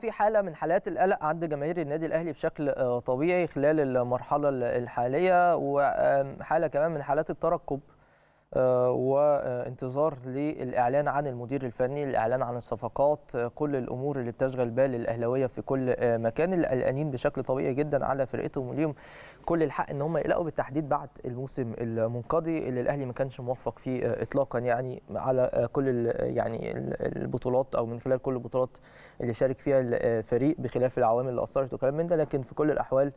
في حالة من حالات القلق عند جماهير النادي الأهلي بشكل آه، طبيعي خلال المرحلة ال- الحالية وحاله كمان من حالات الترقب. وانتظار للإعلان عن المدير الفني الإعلان عن الصفقات آه، كل الأمور اللي بتشغل بال الأهلاوية في كل آه، مكان. اللي قلقانين بشكل طبيعي جدا على فرقتهم وليهم كل الحق إن هم يقلقوا بالتحديد بعد الموسم المنقضي اللي الأهلي ما كانش موفق فيه آه، اطلاقا يعني على آه، كل يعني ال- البطولات أو من خلال كل البطولات اللي شارك فيها الفريق بخلاف العوامل اللي أثرت وكلام من ده. لكن في كل الأحوال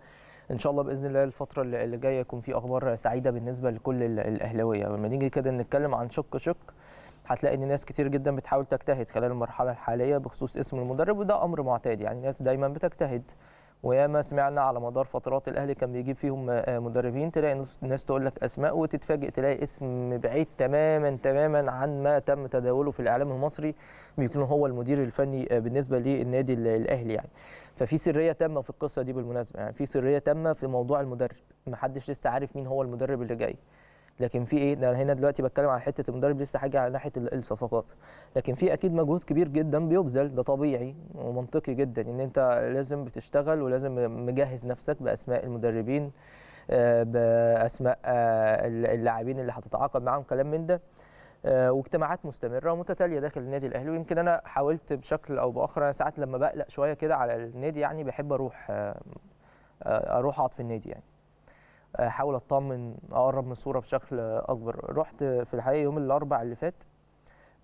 إن شاء الله بإذن الله الفترة اللي جاية يكون في أخبار سعيدة بالنسبة لكل ال- الأهلاوية. لما نيجي كده نتكلم عن شق شق هتلاقي إن ناس كتير جدا بتحاول تجتهد خلال المرحلة الحالية بخصوص اسم المدرب وده أمر معتاد. يعني ناس دايما بتجتهد وياما سمعنا على مدار فترات الأهلي كان بيجيب فيهم آه، مدربين تلاقي ناس- ناس تقول لك أسماء وتتفاجئ تلاقي اسم بعيد تماما تماما عن ما تم تداوله في الإعلام المصري بيكون هو المدير الفني آه، بالنسبة للنادي ال- الأهلي يعني. ففي سرية تامة في القصة دي بالمناسبة يعني في سرية تامة في موضوع المدرب. محدش لسه عارف مين هو المدرب اللي جاي. لكن في إيه؟ ده هنا دلوقتي بتكلم على حتة المدرب لسه حاجة على ناحية ال- الصفقات. لكن في أكيد مجهود كبير جدا بيبذل ده طبيعي ومنطقي جدا إن أنت لازم بتشتغل ولازم مجهز نفسك بأسماء المدربين آه، بأسماء آه، اللاعبين اللي هتتعاقد معاهم كلام من ده. آه، واجتماعات مستمرة ومتتالية داخل النادي الأهلي. ويمكن أنا حاولت بشكل أو بآخر أنا ساعات لما بقلق شوية كده على النادي يعني بحب أروح أروح أقعد في النادي يعني. أحاول أطمن أقرب من الصورة بشكل أكبر. رحت في الحقيقة يوم الأربع اللي فات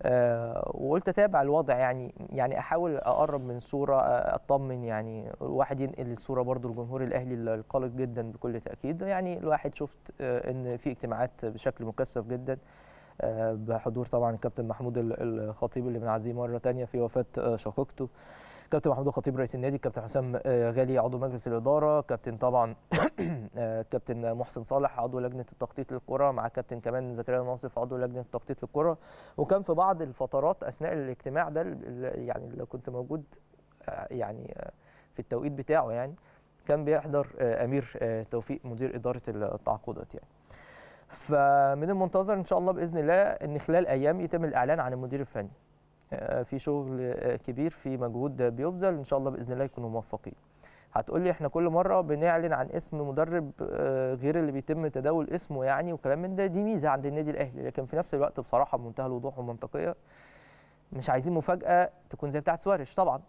آه، وقلت أتابع الوضع يعني يعني أحاول أقرب من الصورة آه، أطمن يعني. الواحد ينقل الصورة برضو لجمهور الأهلي القلق جدا بكل تأكيد. يعني الواحد شفت آه، إن في اجتماعات بشكل مكثف جدا آه، بحضور طبعا الكابتن محمود ال- الخطيب اللي بنعزيه مرة تانية في وفاة شقيقته. كابتن محمود الخطيب رئيس النادي كابتن حسام آه، غالي عضو مجلس الإدارة كابتن طبعا آه، كابتن محسن صالح عضو لجنة التخطيط للكرة مع كابتن كمان زكريا ناصف عضو لجنة التخطيط للكرة. وكان في بعض الفترات أثناء الاجتماع ده يعني اللي كنت موجود آه، يعني في التوقيت بتاعه يعني كان بيحضر أمير توفيق مدير إدارة التعاقدات يعني. فمن المنتظر إن شاء الله بإذن الله إن خلال أيام يتم الإعلان عن المدير الفني. في شغل آه، كبير في مجهود بيبذل. إن شاء الله بإذن الله يكونوا موفقين. هتقول لي إحنا كل مرة بنعلن عن اسم مدرب آه، غير اللي بيتم تداول اسمه يعني وكلام من ده دي ميزة عند النادي الأهلي. لكن في نفس الوقت بصراحة بمنتهى الوضوح والمنطقية مش عايزين مفاجأة تكون زي بتاعه سواريش طبعا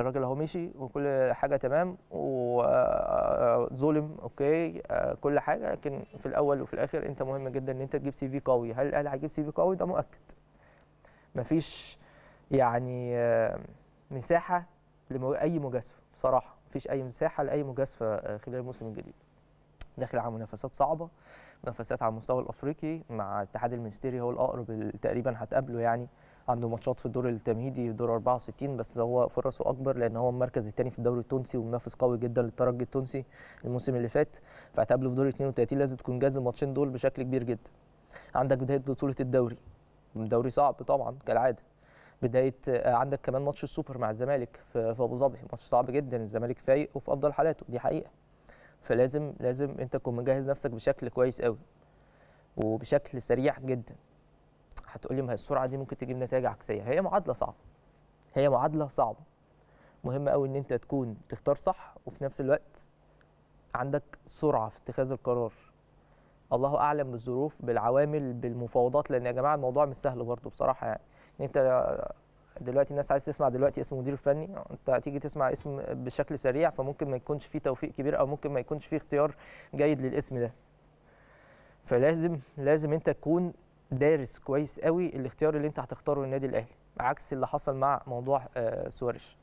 الراجل أهو مشي وكل حاجة تمام وظلم okay آه، كل حاجة. لكن في الأول وفي الآخر أنت مهم جدا إن أنت تجيب CV قوي. هل الأهلي هيجيب CV قوي؟ ده مؤكد. مفيش يعني آه، مساحة لاي مجازفة بصراحة مفيش أي مساحة لأي مجازفة آه، خلال الموسم الجديد. داخل على منافسات صعبة منافسات على المستوى الأفريقي مع الاتحاد المنستيري هو الأقرب تقريبا هتقابله يعني عنده ماتشات في الدور التمهيدي دور 64 بس هو فرصه أكبر لأن هو المركز الثاني في الدوري التونسي ومنافس قوي جدا للترجي التونسي الموسم اللي فات فهتقابله في دور 32 لازم تكون جاهز الماتشين دول بشكل كبير جدا. عندك بداية بطولة الدوري. دوري صعب طبعا كالعادة. بداية آه، عندك كمان ماتش السوبر مع الزمالك في أبو ظبي. ماتش صعب جدا الزمالك فايق وفي أفضل حالاته دي حقيقة. فلازم لازم أنت تكون مجهز نفسك بشكل كويس قوي وبشكل سريع جدا. هتقولي ما هي السرعة دي ممكن تجيب نتائج عكسية؟ هي معادلة صعبة. هي معادلة صعبة. مهم قوي إن أنت تكون تختار صح وفي نفس الوقت عندك سرعة في اتخاذ القرار. الله أعلم بالظروف بالعوامل بالمفاوضات لأن يا جماعة الموضوع مش سهل برضه بصراحة يعني. إن أنت دلوقتي الناس عايز تسمع دلوقتي اسم مدير فني أنت هتيجي تسمع اسم بشكل سريع فممكن ما يكونش فيه توفيق كبير أو ممكن ما يكونش فيه اختيار جيد للاسم ده. فلازم لازم أنت تكون دارس كويس قوي الاختيار اللي أنت هتختاره للنادي الأهلي عكس اللي حصل مع موضوع آه، سواريش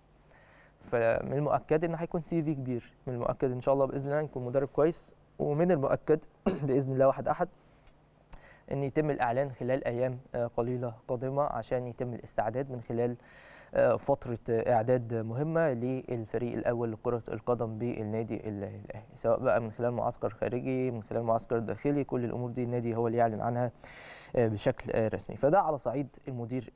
فمن المؤكد إن هيكون سي في كبير من المؤكد إن شاء الله بإذن الله يكون مدرب كويس. ومن المؤكد بإذن الله واحد أحد إن يتم الإعلان خلال أيام آه، قليلة قادمة عشان يتم الاستعداد من خلال آه، فترة آه، إعداد مهمة للفريق الأول لكرة القدم بالنادي ال- الأهلي. سواء بقى من خلال معسكر خارجي من خلال معسكر داخلي كل الأمور دي النادي هو اللي يعلن عنها آه، بشكل رسمي. فده على صعيد المدير